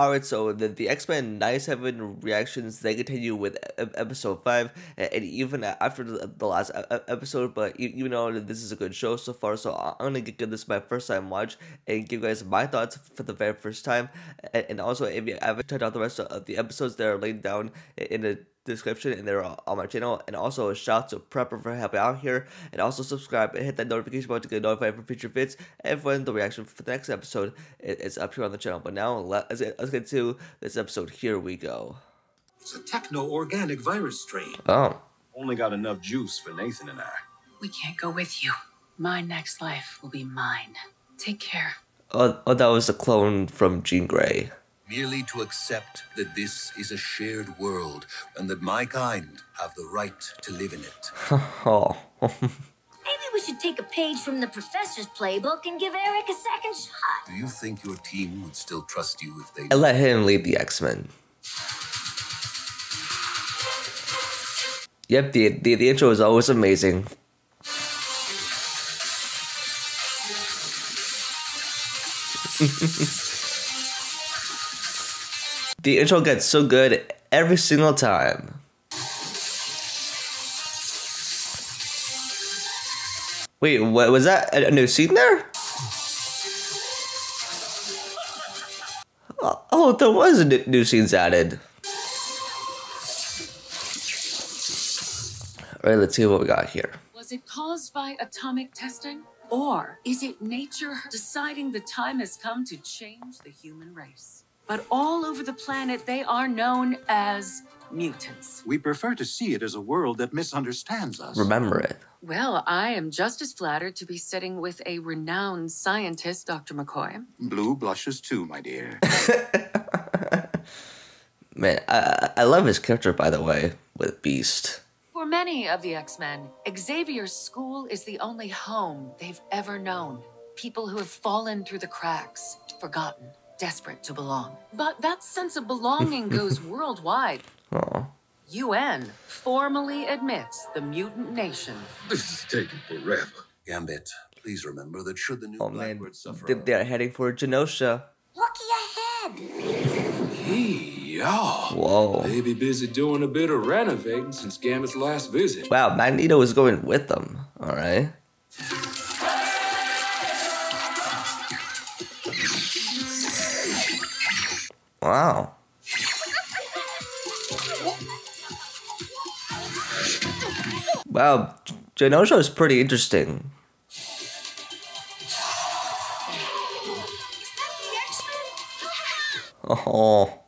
Alright, so the, the X Men 97 reactions they continue with episode 5, and, even after the, last episode. But you, know, this is a good show so far, so I'm gonna give this my first time watch and give you guys my thoughts for the very first time. And, also, if you haven't checked out the rest of the episodes, they're laid down in the description and they're on my channel. And also a shout out to Praper for helping out here. And also subscribe and hit that notification button to get notified for future vids. And when the reaction for the next episode it- it's up here on the channel. But now let's get, let's get to this episode. Here we go. It's a techno-organic virus strain. Oh, Only got enough juice for Nathan and I. We can't go with you. My next life will be mine. Take care. oh, oh that was a clone from Jean Grey. Merely to accept that this is a shared world and that my kind have the right to live in it. Oh, Maybe we should take a page from the professor's playbook and give Erik a second shot. Do you think your team would still trust you if they I let him lead the X Men. Yep, the, the the intro is always amazing. the intro gets so good every single time. Wait, what was that? A, new scene there? Oh, oh, there was a new, new scenes added. All right, let's see what we got here. Was it caused by atomic testing? Or is it nature deciding the time has come to change the human race? But all over the planet, they are known as mutants. We prefer to see it as a world that misunderstands us. Remember it. Well, I am just as flattered to be sitting with a renowned scientist, Dr. McCoy. Blue blushes too, my dear. Man, I, I I love his character, by the way, with Beast. For many of the X Men, Xavier's school is the only home they've ever known. People who have fallen through the cracks, forgotten, desperate to belong. But that sense of belonging goes worldwide. Oh, UN formally admits the mutant nation. This is taking forever. Gambit, please remember that should the new oh man, Blackbird suffer they, a- they're heading for Genosha. Looky ahead. Hey, y'all. Whoa. They be busy doing a bit of renovating since Gambit's last visit. Wow, Magneto is going with them. All right. Wow. Wow, Genosha is pretty interesting. Oh.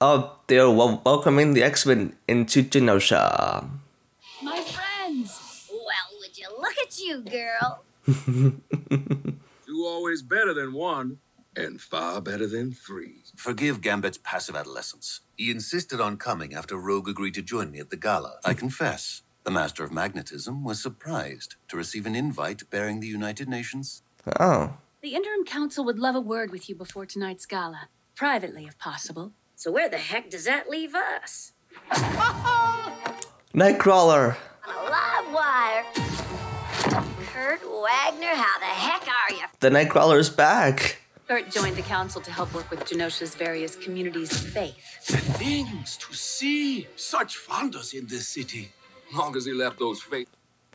Oh, they're wel- welcoming the X Men into Genosha. My friends. Well, would you look at you, girl? Two always better than one, and far better than three. Forgive Gambit's passive adolescence. He insisted on coming after Rogue agreed to join me at the gala. I confess, the Master of Magnetism was surprised to receive an invite bearing the United Nations. Oh. The interim council would love a word with you before tonight's gala, privately if possible. So where the heck does that leave us? Nightcrawler! On a live wire. Kurt Wagner, how the heck are you? The Nightcrawler is back! Kurt joined the council to help work with Genosha's various communities of faith. The things to see. Such wonders in this city. Long as he left those fake.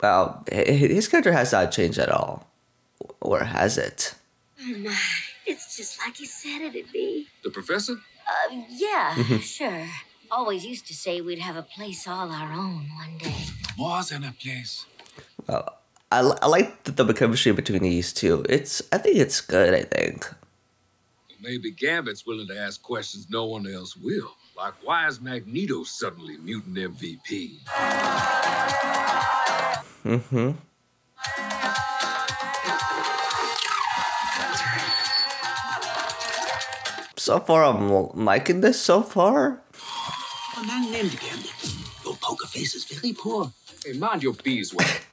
Wow, his character has not changed at all. Or has it? Oh my, it's just like you said it'd be. The professor? Uh, yeah, sure. Always used to say we'd have a place all our own one day. More than a place. Well, I, I like the, the chemistry between these two. It's I think it's good. I think. Maybe Gambit's willing to ask questions no one else will. Like, why is Magneto suddenly mutant MVP? Mm-hmm. So far, I'm liking this so far. A man named Gambit. Your poker face is very poor. Hey, mind your beeswax.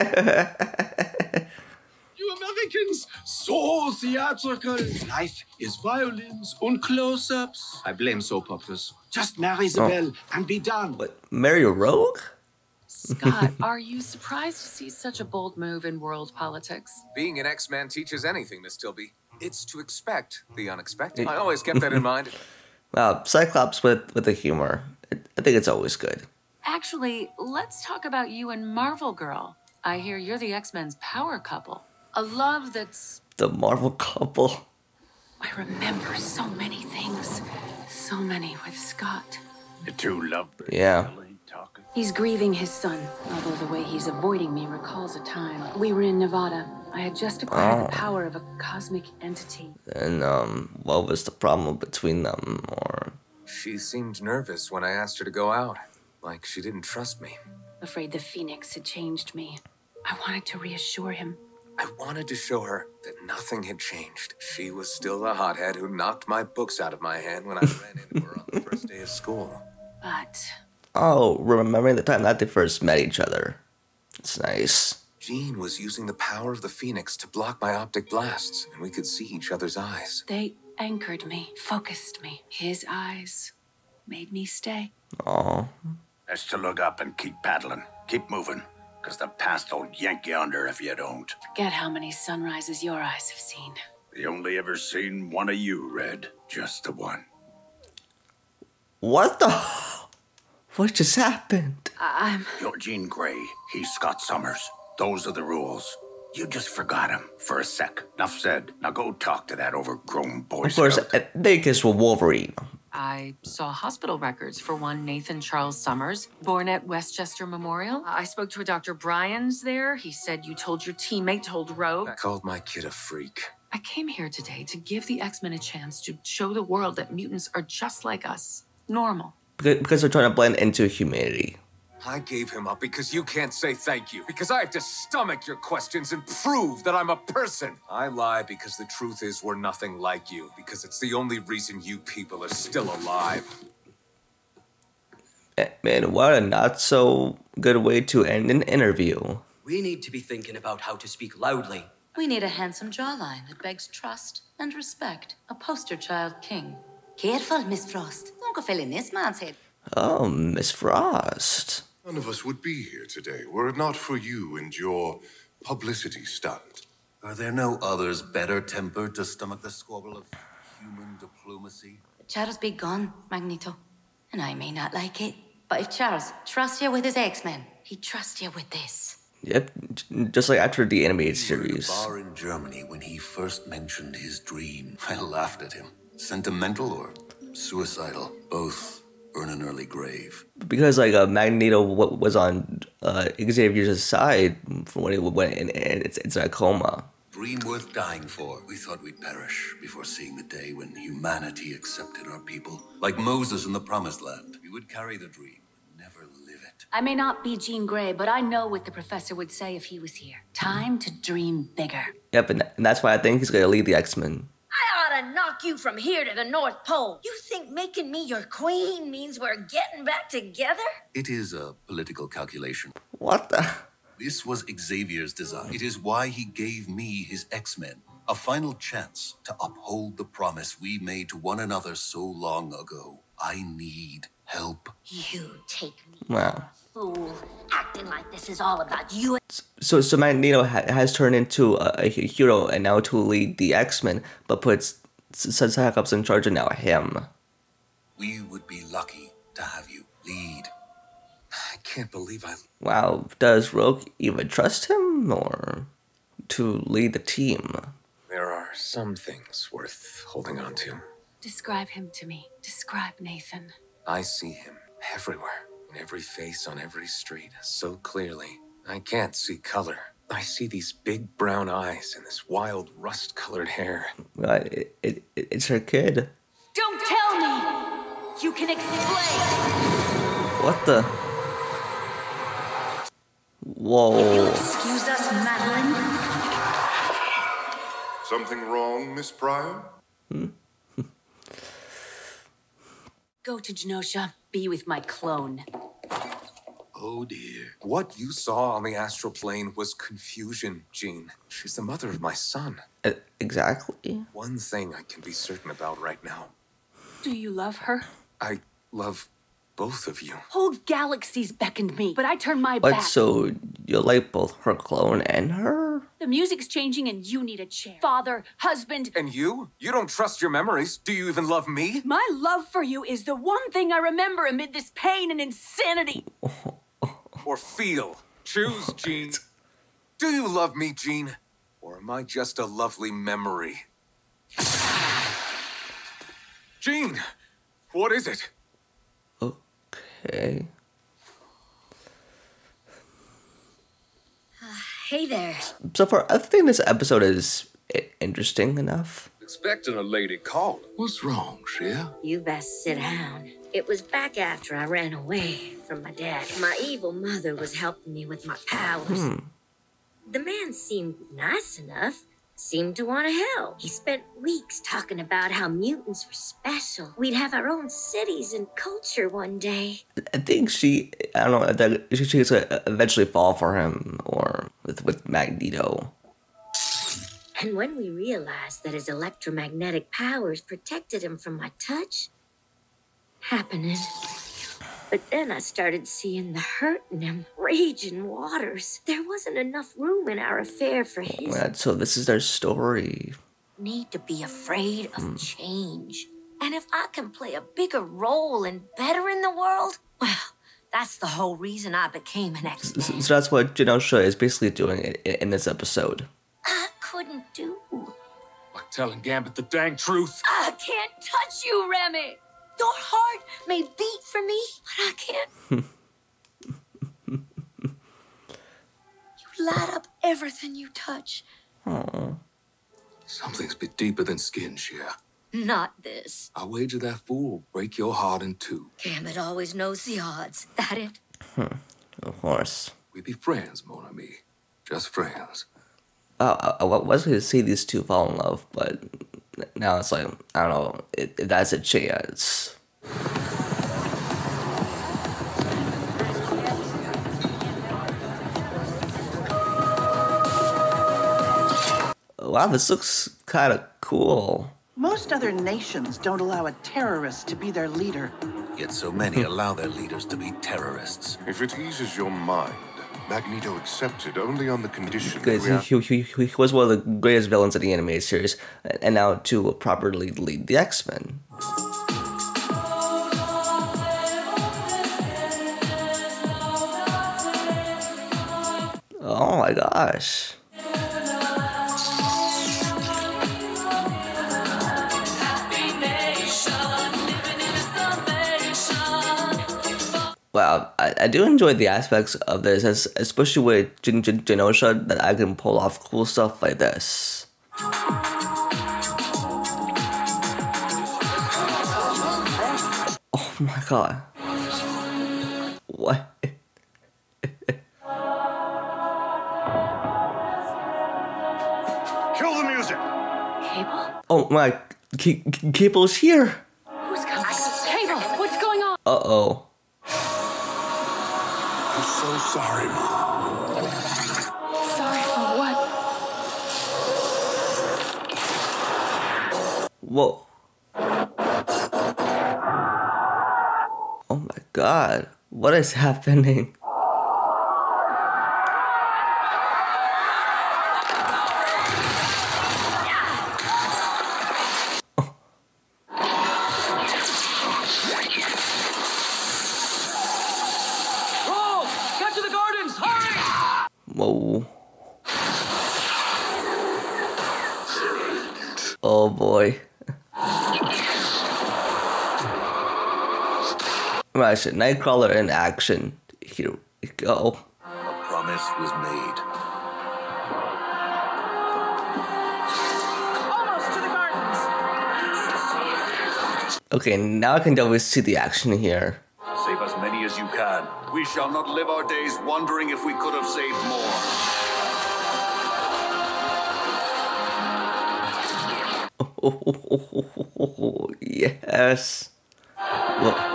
you Americans, so theatrical. Life is violins and close-ups. I blame soap operas. Just marry oh. Isabel and be done. What? Marry a rogue? Scott, are you surprised to see such a bold move in world politics? Being an X-Man teaches anything, Miss Tilby. It's to expect the unexpected. I always kept that in mind. Wow, Cyclops with with the humor. I think it's always good. Actually, let's talk about you and Marvel Girl. I hear you're the X Men's power couple. A love that's. The Marvel couple. I remember so many things. So many with Scott. The two lovebirds. Yeah. still ain't talking. He's grieving his son, although the way he's avoiding me recalls a time. We were in Nevada. I had just acquired Oh. the power of a cosmic entity. And um, what was the problem between them? Or She seemed nervous when I asked her to go out, like she didn't trust me. Afraid the Phoenix had changed me. I wanted to reassure him. I wanted to show her that nothing had changed. She was still the hothead who knocked my books out of my hand when I ran into her on the first day of school. But oh, remembering the time that they first met each other. It's nice. Jean was using the power of the Phoenix to block my optic blasts, and we could see each other's eyes. they anchored me, focused me. His eyes made me stay. Oh, Best to look up and keep paddling. Keep moving. Because the past'll yank you under if you don't. Forget how many sunrises your eyes have seen. They only ever seen one of you, Red. Just the one. what the? What just happened? I'm. You're Jean Grey. He's Scott Summers. Those are the rules. You just forgot him for a sec. Enough said. Now go talk to that overgrown boy Of course, scout. I think it's with Wolverine. I saw hospital records for one Nathan Charles Summers, born at Westchester Memorial. Uh, I spoke to a Dr. Bryans there. He said you told your teammate, told Rogue. I called my kid a freak. I came here today to give the X Men a chance to show the world that mutants are just like us, normal. Because, because they're trying to blend into humanity. I gave him up because you can't say thank you. Because I have to stomach your questions and prove that I'm a person. I lie because the truth is we're nothing like you. Because it's the only reason you people are still alive. Eh, Man, what a not so good way to end an interview. We need to be thinking about how to speak loudly. We need a handsome jawline that begs trust and respect. A poster child king. Careful, Miss Frost. Don't go filling this man's head. Oh, Miss Frost. None of us would be here today were it not for you and your publicity stunt. Are there no others better tempered to stomach the squabble of human diplomacy? Charles be gone, Magneto. And I may not like it. But if Charles trusts you with his X-Men, he trusts you with this. Yep, just like after the animated We were a series. bar in Germany when he first mentioned his dream. I laughed at him. Sentimental or suicidal? Both earn an early grave. Because like uh, Magneto w- was on uh, Xavier's side from when he went in, and it's it's a coma. Dream worth dying for. We thought we'd perish before seeing the day when humanity accepted our people. Like Moses in the Promised Land. We would carry the dream, but never live it. I may not be Jean Grey, but I know what the professor would say if he was here. Time to dream bigger. Yep, and, and that's why I think he's gonna lead the X Men. I ought to knock you from here to the North Pole. You think making me your queen means we're getting back together? It is a political calculation. What the? This was Xavier's design. It is why he gave me his X Men. A final chance to uphold the promise we made to one another so long ago. I need help. You take me, Wow. Fool. Acting like this is all about you. So so Magneto ha- has turned into a, a hero and now to lead the X Men, but puts S- S- Cyclops in charge of now him. We would be lucky to have you lead. I can't believe I. Wow, does Rogue even trust him or to lead the team? There are some things worth holding on to. Describe him to me. Describe Nathan. I see him everywhere, in every face on every street, so clearly. I can't see color. I see these big brown eyes and this wild rust colored hair. Uh, it, it, it's her kid. Don't tell me! You can explain! What the? Whoa. Excuse us, Madelyne. Something wrong, Miss Pryor? Go to Genosha. Be with my clone. Oh dear. What you saw on the astral plane was confusion, Jean. She's the mother of my son. Uh, exactly. One thing I can be certain about right now Do you love her? I love Both of you. Whole galaxies beckoned me, but I turned my What? back. So you like both her clone and her? The music's changing and you need a chair. Father, husband. And you? You don't trust your memories. Do you even love me? My love for you is the one thing I remember amid this pain and insanity. Or feel? Choose, Jean. Do you love me, Jean? Or am I just a lovely memory? Jean! What is it? Okay. Hey there. So far, I think this episode is interesting enough. Expecting a lady calling. What's wrong, chère? You best sit down. It was back after I ran away from my dad. My evil mother was helping me with my powers. Hmm. The man seemed nice enough, seemed to want to help. He spent weeks talking about how mutants were special. We'd have our own cities and culture one day. I think she, I don't know, that she, she's gonna eventually fall for him or with, with Magneto. And when we realized that his electromagnetic powers protected him from my touch, happening. But then I started seeing the hurt in him, raging waters. There wasn't enough room in our affair for his Yeah, so this is their story. need to be afraid of hmm. change. And if I can play a bigger role and better in the world, well, that's the whole reason I became an X. So, so that's what Genosha is basically doing in, in this episode. I couldn't do. Like telling Gambit the dang truth. I can't touch you, Remy. Your heart may beat for me, but I can't. you light up everything you touch. Aww. Something's bit deeper than skin, chère. Not this. I wager that fool will break your heart in two. Gambit always knows the odds. That it? Hmm. Of course. We be friends, mon ami. Just friends. Oh, I, I was going to see these two fall in love, but now it's like, I don't know, if, if that's a chance. Wow, this looks kind of cool. Most other nations don't allow a terrorist to be their leader. Yet so many allow their leaders to be terrorists. If it eases your mind, Magneto accepted only on the condition that Because we he, he, he, he was one of the greatest villains in the animated series, and now to properly lead the X Men. Oh my gosh. Wow, I, I do enjoy the aspects of this, especially with Gen- Gen- Genosha, that I can pull off cool stuff like this. Oh my god. What? Kill the music! Cable? Oh my, C- C- Cable's here! Who's coming? Cable, what's going on? Uh oh. I'm so sorry, Mom. Sorry for what? Whoa. Oh my god. What is happening? Right, Nightcrawler in action. Here we go. A promise was made. Almost to the gardens. Okay, now I can definitely see the action here. Save as many as you can. We shall not live our days wondering if we could have saved more. yes. Well,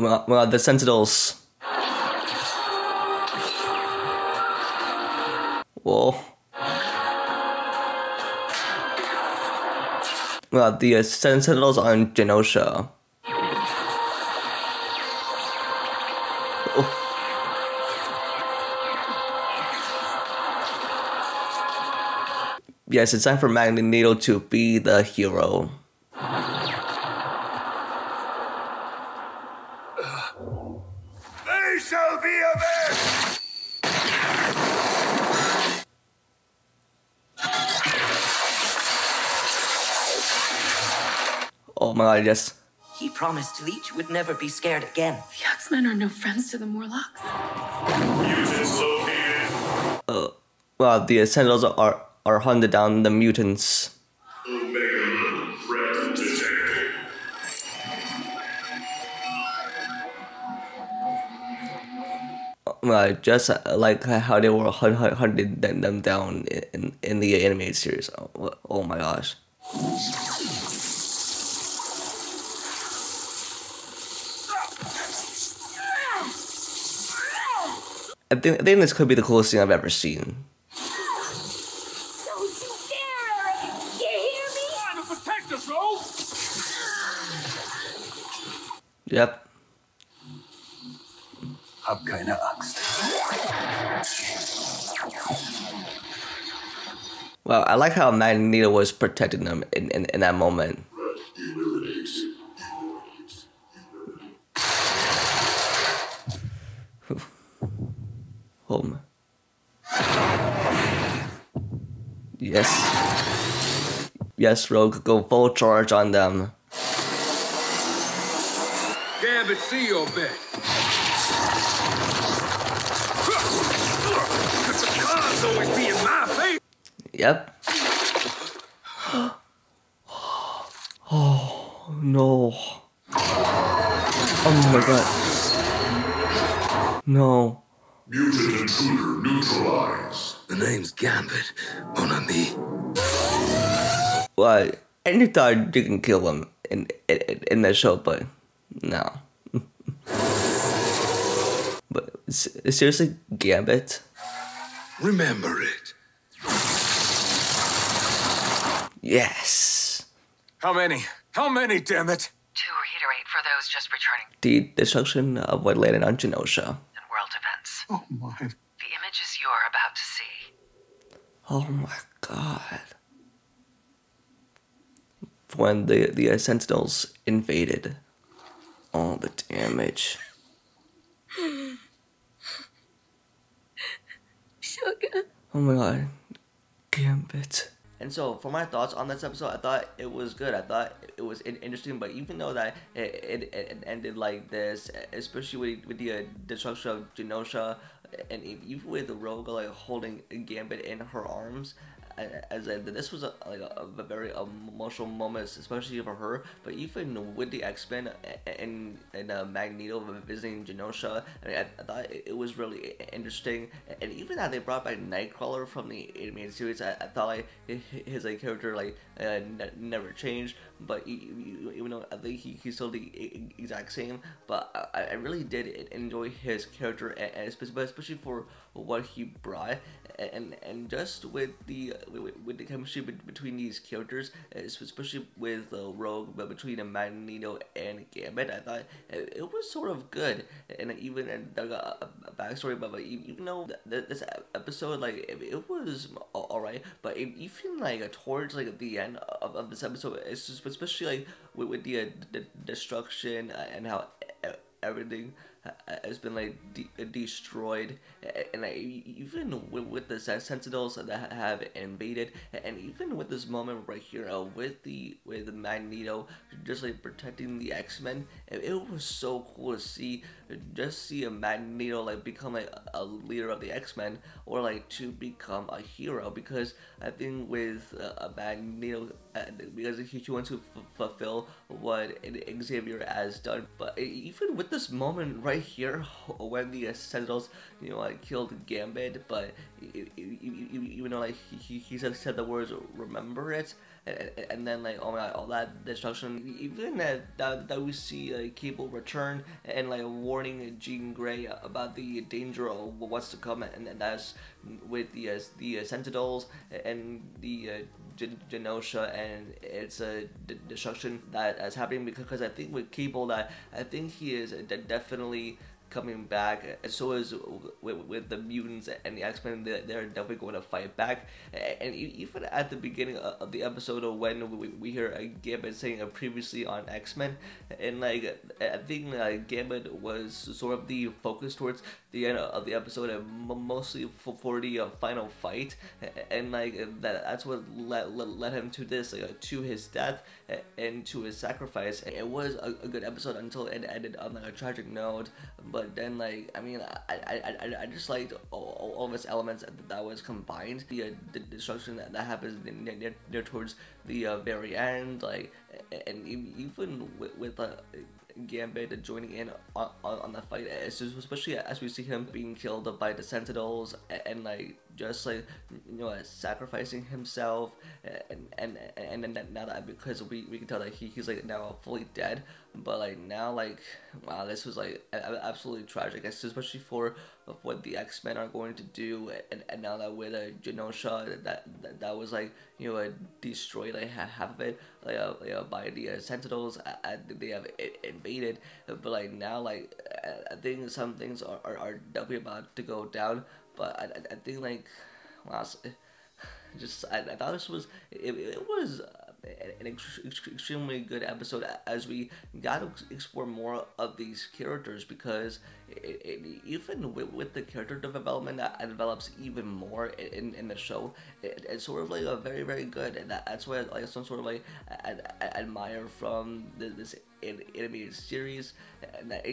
well, well, the Sentinels. Whoa. Well, the uh, Sentinels on Genosha. Oh. Yes, it's time for Magneto to be the hero. Yes. He promised Leech would never be scared again. The X-Men are no friends to the Morlocks. Uh, well, the Sentinels are are hunted down the mutants. Well, just uh, like how they were hunt, hunt, hunting them them down in, in the animated series. Oh, oh my gosh. I think, I think this could be the coolest thing I've ever seen. Protect us, Rogue! Yep. Hab keine Angst. Well, I like how Magneto was protecting them in, in, in that moment. Home. Yes. Yes, Rogue, go full charge on them. Gambit, see your bet. The cards always be in my favor. Yep. Oh no. Oh my god. No. Mutant intruder neutralized. The name's Gambit, mon ami. Well, and you thought you can kill him in in, in the show, but no. but seriously, Gambit? Remember it. Yes. How many? How many, damn it? To reiterate for those just returning The destruction of what landed on Genosha. In world events. Oh my. The images you're about to see. Oh my god. When the, the Sentinels invaded. All the damage. Sugar. Oh my god. Gambit. And so, for my thoughts on this episode, I thought it was good. I thought it was interesting, but even though that it, it, it ended like this, especially with, with the uh, destruction of Genosha, and even with the Rogue like holding Gambit in her arms, as a, this was a, like a, a very emotional moment, especially for her. But even with the X Men and and uh, Magneto visiting Genosha, I, mean, I, I thought it was really interesting. And even that they brought back Nightcrawler from the animated series, I, I thought like his like character like uh, ne- never changed. But e- even though I think he, he's still the exact same, but I, I really did enjoy his character, especially for what he brought, and and just with the with, the chemistry between these characters, especially with uh, Rogue, but between Magneto and Gambit, I thought it, was sort of good, and even and dug a, backstory. But, but even though th- th- this episode like it, was alright, but it, even like towards like the end of, of this episode, it's just especially like with, with the, uh, the destruction uh, and how everything has been like de- destroyed and like, even with, with the sentinels that have invaded and even with this moment right here uh, with the with magneto just like protecting the x-men it, it was so cool to see just see a magneto like become like a leader of the x-men or like to become a hero because i think with uh, a magneto uh, because he, he wants to f- fulfill what Xavier has done. But even with this moment right here, when the Sentinels, you know, like killed Gambit, but even though like he, he, he said, said the words "remember it," and, then like oh my god, all that destruction, even that that, that we see like Cable return and like warning Jean Grey about the danger of what's to come, and, that's with the uh, the uh, Sentinels and the uh, Genosha and its uh, destruction that is happening because I think with Cable that I think he is definitely coming back. And so is with, with the mutants and the X Men. They're, definitely going to fight back. And even at the beginning of the episode, when we, hear Gambit saying uh, previously on X Men, and like I think like Gambit was sort of the focus towards the end of the episode, and mostly for, the uh, final fight, and like that that's what led, led him to this, like, to his death and to his sacrifice. It was a, a good episode until it ended on like a tragic note, but but then like I mean I I, I, I just liked all, all of its elements that, that was combined the, uh, the destruction that, that happens near, near, near towards the uh, very end like and even with, with uh, Gambit joining in on, on, on the fight, especially as we see him being killed by the Sentinels and, and like just like you know sacrificing himself and and and, and now that because we, we can tell that he, he's like now fully dead but like now like wow this was like absolutely tragic especially for what the x-men are going to do and, and now that with a genosha that, that that was like you know destroyed like half of it like, uh, like uh, by the uh, sentinels uh, they have invaded. But like now like i think some things are, are, are definitely about to go down but I, I think like, well, just I, I thought this was it, it was an ex- extremely good episode as we got to explore more of these characters because it, it, even with, with, the character development that develops even more in, in the show it, it's sort of like a very very good and that, that's what I, like some sort of like admire from this animated series. That,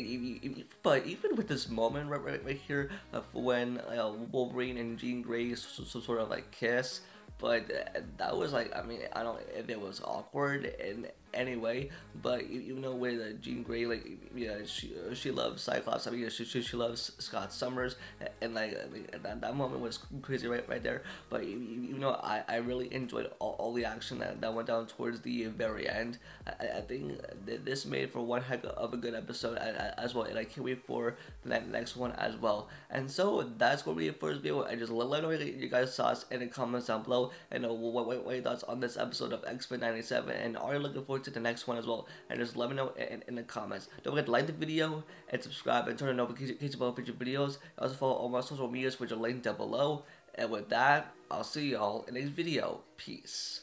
but even with this moment right, right, right here of when uh, Wolverine and Jean Grey so, so sort of like kiss but uh, that was like I mean I don't if it was awkward in anyway. But you, you know with Jean Grey, like yeah, she uh, she loves Cyclops. I mean, she she, she loves Scott Summers, and, like, that, that moment was crazy right right there. But you, you know, I, I really enjoyed all, all the action that, that went down towards the very end. I, I think this made for one heck of a good episode as well, and I can't wait for the next one as well. And so that's going to be the first video. I just let, let know your guys' thoughts in the comments down below, and uh, what, what, what your thoughts on this episode of X Men '97, and are you looking forward to the next one as well. And just let me know in, in the comments. Don't forget to like the video and subscribe and turn on notifications about future videos. Also follow all my social medias which are linked down below. And with that, I'll see y'all in the next video. Peace.